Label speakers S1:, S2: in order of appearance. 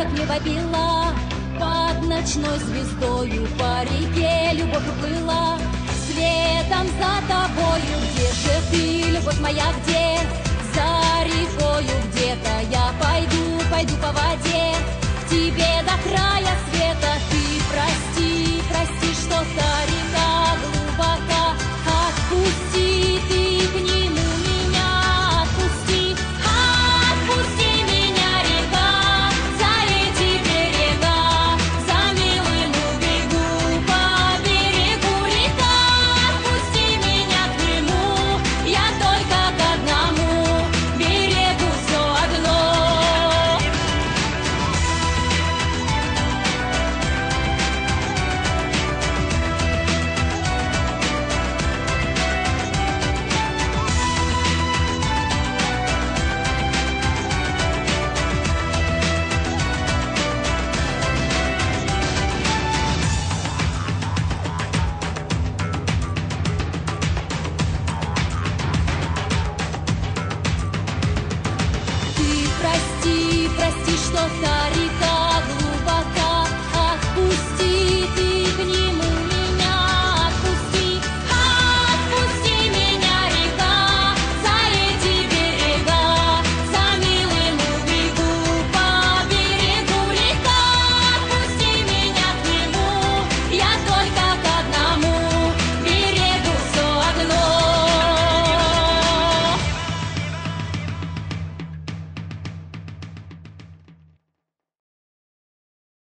S1: как небо бела, под ночной звездою по реке любовь уплыла, светом за тобою, где же ты, любовь моя, где